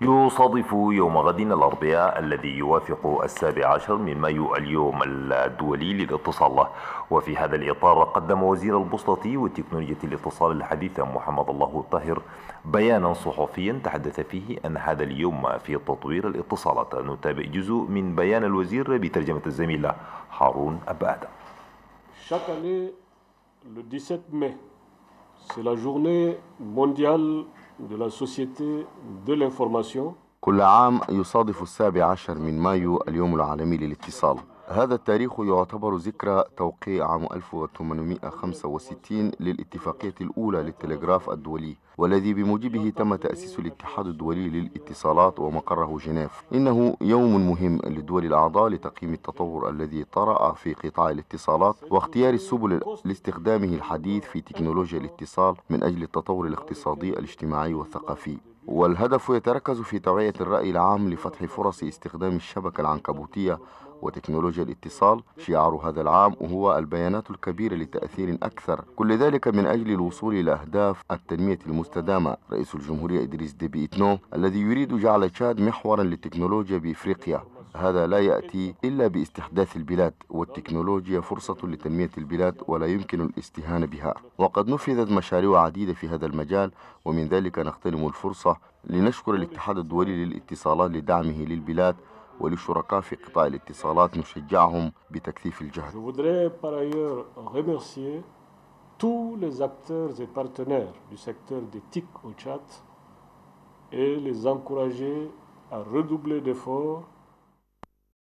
يصادف يوم غد الأربعاء الذي يوافق السابع عشر من مايو اليوم الدولي للاتصال. وفي هذا الإطار قدم وزير البسطة وتكنولوجيا الاتصال الحديث محمد الله الطاهر بيانا صحفيا. تحدث فيه أن هذا اليوم في تطوير الاتصالات. نتابع جزء من بيان الوزير بترجمة الزميل هارون أبا Chaque année, le 17 mai, c'est la journée mondiale كل عام يصادف السابع عشر من مايو اليوم العالمي للاتصال. هذا التاريخ يعتبر ذكرى توقيع عام 1865 للاتفاقية الأولى للتلغراف الدولي والذي بموجبه تم تأسيس الاتحاد الدولي للاتصالات ومقره جنيف. إنه يوم مهم للدول الأعضاء لتقييم التطور الذي طرأ في قطاع الاتصالات واختيار السبل لاستخدامه الحديث في تكنولوجيا الاتصال من أجل التطور الاقتصادي الاجتماعي والثقافي. والهدف يتركز في توعية الرأي العام لفتح فرص استخدام الشبكة العنكبوتية وتكنولوجيا الاتصال. شعار هذا العام هو البيانات الكبيرة لتأثير أكثر. كل ذلك من أجل الوصول إلى أهداف التنمية المستدامة. رئيس الجمهورية إدريس ديبي إتنو الذي يريد جعل تشاد محورا للتكنولوجيا بإفريقيا. هذا لا يأتي إلا باستحداث البلاد والتكنولوجيا فرصة لتنمية البلاد ولا يمكن الاستهانة بها وقد نفذت مشاريع عديدة في هذا المجال ومن ذلك نغتنم الفرصة لنشكر الاتحاد الدولي للاتصالات لدعمه للبلاد وللشركاء في قطاع الاتصالات نشجعهم بتكثيف الجهد. Tous les acteurs et partenaires du secteur des TIC au Tchad et les encourager à redoubler d'efforts